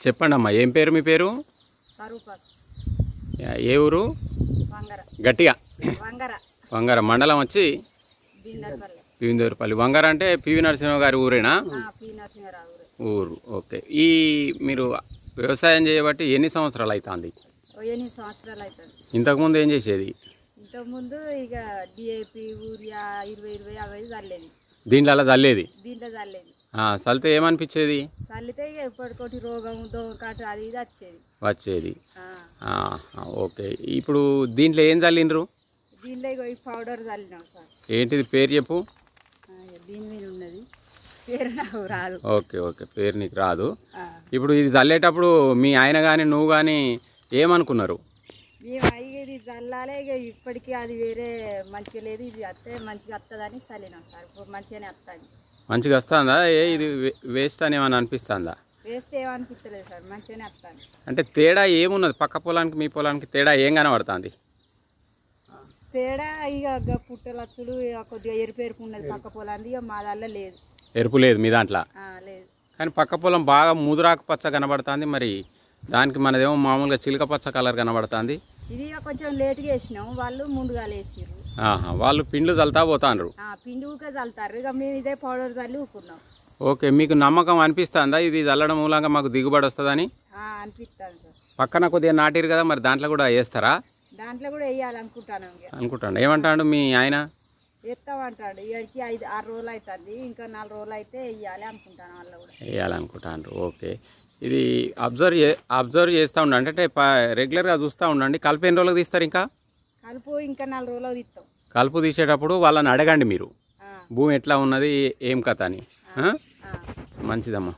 చెప్పండి అమ్మా ఏం పేరు మీ పేరు? ఏ ఊరు? గట్టిగా? వంగర. వంగార మండలం వచ్చి? పివిందూరుపల్లి వంగార అంటే పివి నరసింహ గారి ఊరేనా? ఊరు. ఓకే. ఈ మీరు వ్యవసాయం చేయబట్టి ఎన్ని సంవత్సరాలు అవుతుంది ఇంతకుముందు ఏం చేసేది? ఇంతకుముందు ఇక డిఏపి యూరియా ఇరవై ఇరవై అవి చల్లేది. దీంట్లో అలా చల్లేది? దీంట్లో చల్లేది. చల్లితే ఏమనిపించేది? చల్లితే ఇక ఎప్పటికోటి రోగం దోమకాటు అది ఇది వచ్చేది. వచ్చేది. ఓకే. ఇప్పుడు దీంట్లో ఏం చల్లిండ్రు? ఇగో ఈ పౌడర్ చల్లినాం సార్. ఏంటిది పేరు చెప్పు? దీని మీద ఉన్నది. పేరు నాకు రాదు. Okay okay. పేరు నీకు రాదు. ఇప్పుడు ఇది చల్లేటప్పుడు మీ ఆయన కానీ నువ్వు కానీ ఏమనుకున్నారు? మేము అయ్యి ఇది చల్లాలే ఇక ఇప్పటికీ అది వేరే మంచిగా లేదు ఇది వస్తే మంచిగా వస్తుందని చల్లినాం సార్. మంచిగానే వస్తుంది మంచిగా వస్తుందా? ఏ ఇది వేస్ట్ అని ఏమైనా అనిపిస్తుందా? వేస్తే ఏమనిపించలేదు సార్ మంచిగానే వస్తుంది. అంటే తేడా ఏమున్నది? పక్క పొలానికి మీ పొలానికి తేడా ఏం కనబడుతుంది? తేడా ఇక పుట్టలచ్చులు కొద్దిగా ఎరుపు ఎరుపు ఉన్నది పక్క పొలాంది ఇక మా దాంట్లో లేదు. ఎరుపు లేదు మీ దాంట్లో? లేదు. కానీ పక్క పొలం బాగా ముదురాకు పచ్చ కనబడుతుంది మరి దానికి మనదేమో మామూలుగా చిలక పచ్చ కలర్ కనబడుతుంది. ఇది కొంచెం లేట్గా వేసినాం వాళ్ళు ముందుగా వేసిర్రు. ఆహా వాళ్ళు పిండ్లు చల్లుతా పోతాండ్రు. ఆ, పిండి ఊకే చల్లుతారు ఇక మేము ఇదే పౌడర్ చల్లి ఊకున్నాం ఓకే మీకు నమ్మకం అనిపిస్తుందా? ఇది చల్లడం మూలంగా మాకు దిగుబడి వస్తుందని? అనిపిస్తుంది పక్కన కొద్దిగా నాటిరు కదా మరి దాంట్లో కూడా వేస్తారా? దాంట్లో కూడా వేయాలనుకుంటాను ఇక. అనుకుంటాను ఏమంటాడు మీ ఆయన? ఎత్తామంటాడు. ఇక్కడికి ఐదు ఆరు రోజులు అవుతుంది ఇంకా నాలుగు రోజులు అయితే వేయాలి అనుకుంటాను వాళ్ళు కూడా. వేయాలనుకుంటాను ఓకే. ఇది అబ్జర్వ్ చే అబ్జర్వ్ చేస్తూ ఉండండి. అంటే రెగ్యులర్గా చూస్తూ ఉండండి. కలుపు ఎన్ని రోజులకు తీస్తారు ఇంకా? కలుపు ఇంకా నాలుగు రోజులు తీస్తాం. కలుపు తీసేటప్పుడు వాళ్ళని అడగండి మీరు. భూమి ఎట్లా ఉన్నది ఏం కథ అని. మంచిదమ్మా.